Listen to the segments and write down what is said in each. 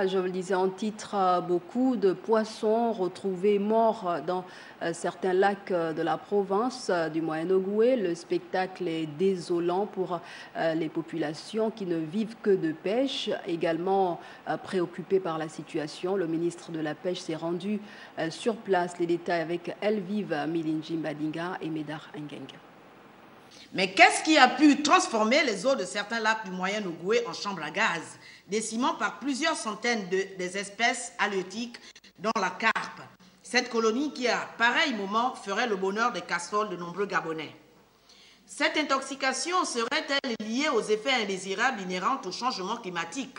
Ah, je le disais en titre, euh, beaucoup de poissons retrouvés morts dans euh, certains lacs euh, de la province du Moyen-Ogoué. Le spectacle est désolant pour les populations qui ne vivent que de pêche. Également préoccupé par la situation, le ministre de la Pêche s'est rendu sur place. Les détails avec Elvive Milinji Mbadinga et Medar Ngeng. Mais qu'est-ce qui a pu transformer les eaux de certains lacs du Moyen-Ogooué en chambre à gaz, décimant par plusieurs centaines de, des espèces halieutiques, dont la carpe? Cette colonie qui, à pareil moment, ferait le bonheur des casseroles de nombreux Gabonais. Cette intoxication serait-elle liée aux effets indésirables inhérents au changement climatique?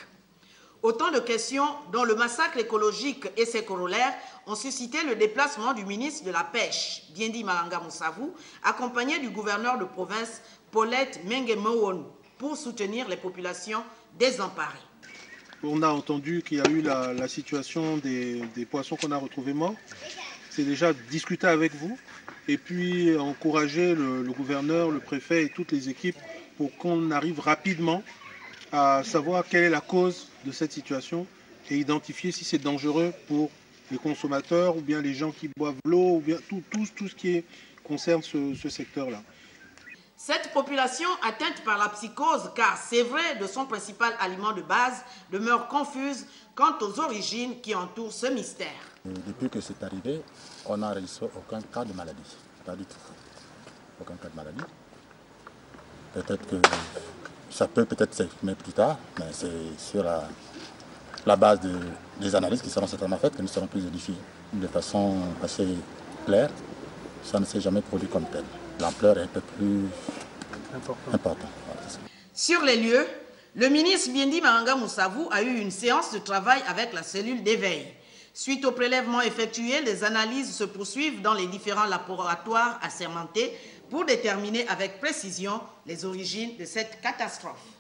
Autant de questions dont le massacre écologique et ses corollaires ont suscité le déplacement du ministre de la Pêche, Biendi Maranga Moussavou, accompagné du gouverneur de province, Paulette Mengemowon, pour soutenir les populations désemparées. On a entendu qu'il y a eu la, situation des, poissons qu'on a retrouvés morts. C'est déjà discuter avec vous et puis encourager le gouverneur, le préfet et toutes les équipes pour qu'on arrive rapidement à savoir quelle est la cause de cette situation et identifier si c'est dangereux pour les consommateurs ou bien les gens qui boivent l'eau ou bien tout, tout, tout, ce qui concerne ce, ce secteur-là. Cette population atteinte par la psychose, car c'est vrai de son principal aliment de base, demeure confuse quant aux origines qui entourent ce mystère. Depuis que c'est arrivé, on n'a reçu aucun cas de maladie. Pas du tout. Aucun cas de maladie. Peut-être que ça peut peut-être s'exprimer plus tard, mais c'est sur la, base des analyses qui seront certainement faites que nous serons plus édifiés de façon assez claire. Ça ne s'est jamais produit comme tel. L'ampleur est un peu plus importante. sur les lieux, le ministre Biendi Maranga Moussavou a eu une séance de travail avec la cellule d'éveil. Suite au prélèvement effectué, les analyses se poursuivent dans les différents laboratoires assermentés pour déterminer avec précision les origines de cette catastrophe.